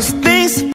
Cause things